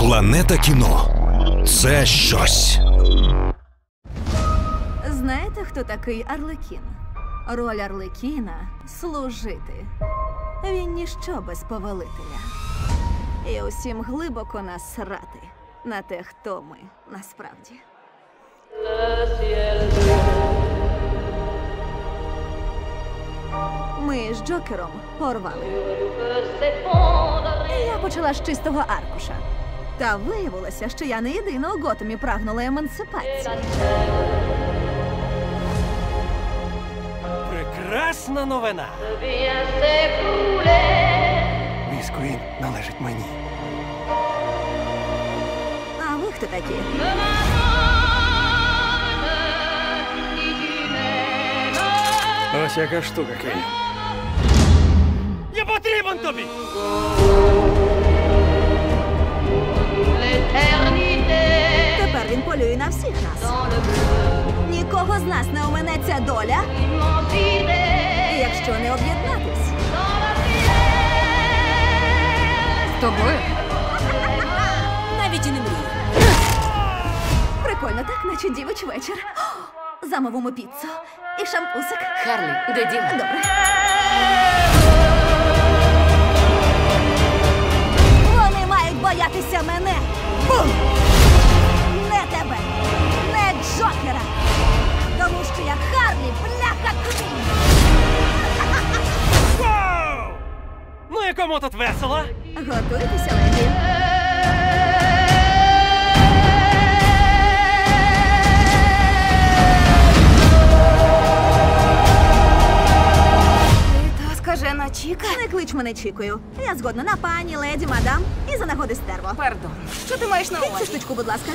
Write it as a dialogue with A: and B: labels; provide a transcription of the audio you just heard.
A: Планета кіно це щось.
B: Знаєте, хто такий Арлекін? Роль Арлекіна служити. Він ніщо без повелителя. І усім глибоко насрати на те, хто ми насправді. Ми з Джокером порвали. Я почала з чистого аркуша. Та виявилося, що я не єдина у Готемі прагнула емансипації.
C: Прекрасна новина. Міс належить мені.
B: А ви хто такі?
C: Ось яка штука, Кейн. Я потрібен тобі!
B: На всіх нас. Нікого з нас не оменеться доля, якщо не об'єднатись.
D: З тобою? Навіть і не мрію.
B: Прикольно, так, наче дівич вечір. Замовимо піцу і шампусик.
D: Харлі, де діла?
B: Добре.
C: Вау! Ну, якому тут весело?
B: Готуйтеся, леді.
D: Ти скажена Чіка?
B: Не клич мене Чікою. Я згодна на пані, леді, мадам і за нагоди стерво.
D: Пардон. Що ти маєш на
B: Цю
D: увазі?
B: штучку, будь ласка.